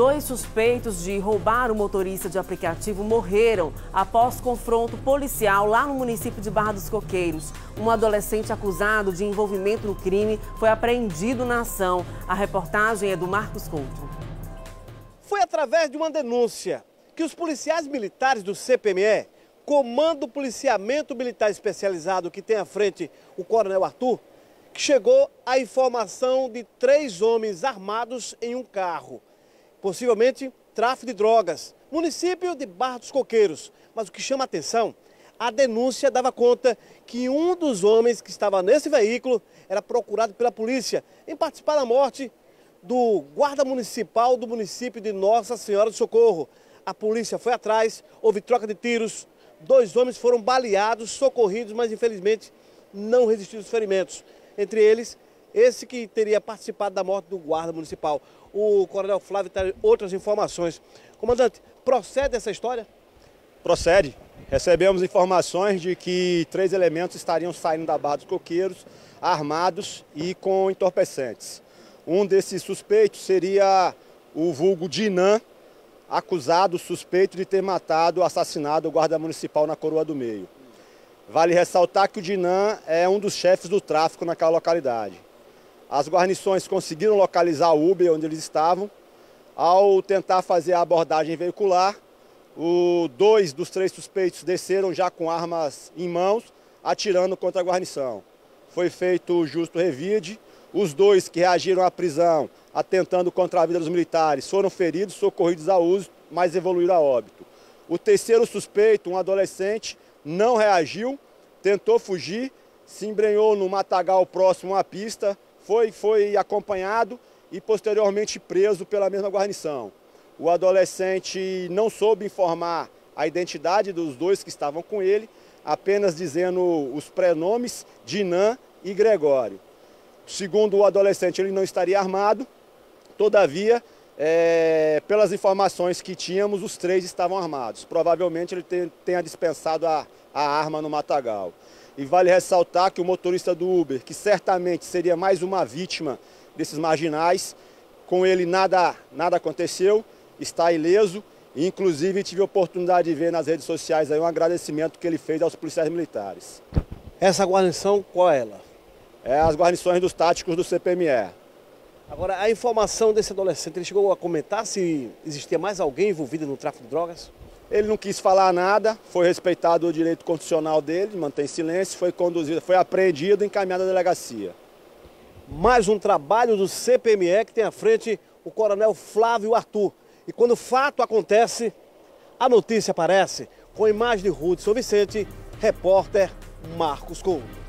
Dois suspeitos de roubar o motorista de aplicativo morreram após confronto policial lá no município de Barra dos Coqueiros. Um adolescente acusado de envolvimento no crime foi apreendido na ação. A reportagem é do Marcos Couto. Foi através de uma denúncia que os policiais militares do CPME, Comando Policiamento Militar Especializado, que tem à frente o Coronel Arthur, que chegou a informação de três homens armados em um carro possivelmente tráfico de drogas, município de Barra dos Coqueiros. Mas o que chama a atenção, a denúncia dava conta que um dos homens que estava nesse veículo era procurado pela polícia em participar da morte do guarda municipal do município de Nossa Senhora do Socorro. A polícia foi atrás, houve troca de tiros, dois homens foram baleados, socorridos, mas infelizmente não resistiram aos ferimentos. Entre eles, esse que teria participado da morte do guarda municipal. O coronel Flávio tem outras informações. Comandante, procede essa história? Procede. Recebemos informações de que três elementos estariam saindo da Barra dos Coqueiros, armados e com entorpecentes. Um desses suspeitos seria o vulgo Dinan, acusado, suspeito de ter matado, assassinado o guarda municipal na Coroa do Meio. Vale ressaltar que o Dinan é um dos chefes do tráfico naquela localidade. As guarnições conseguiram localizar o Uber onde eles estavam. Ao tentar fazer a abordagem veicular, o dois dos três suspeitos desceram já com armas em mãos, atirando contra a guarnição. Foi feito o justo revide. Os dois que reagiram à prisão, atentando contra a vida dos militares, foram feridos, socorridos a uso, mas evoluíram a óbito. O terceiro suspeito, um adolescente, não reagiu, tentou fugir, se embrenhou no matagal próximo à pista, foi, foi acompanhado e posteriormente preso pela mesma guarnição. O adolescente não soube informar a identidade dos dois que estavam com ele, apenas dizendo os prenomes Dinan e Gregório. Segundo o adolescente, ele não estaria armado, todavia, é, pelas informações que tínhamos, os três estavam armados. Provavelmente ele tenha dispensado a, a arma no matagal. E vale ressaltar que o motorista do Uber, que certamente seria mais uma vítima desses marginais, com ele nada, nada aconteceu, está ileso. E, inclusive tive a oportunidade de ver nas redes sociais aí um agradecimento que ele fez aos policiais militares. Essa guarnição, qual é ela? É as guarnições dos táticos do CPME. Agora, a informação desse adolescente, ele chegou a comentar se existia mais alguém envolvido no tráfico de drogas? Ele não quis falar nada, foi respeitado o direito constitucional dele, mantém silêncio, foi conduzido, foi apreendido e encaminhado à delegacia. Mais um trabalho do CPME que tem à frente o coronel Flávio Arthur. E quando o fato acontece, a notícia aparece com a imagem de Ruth São Vicente, repórter Marcos Couto.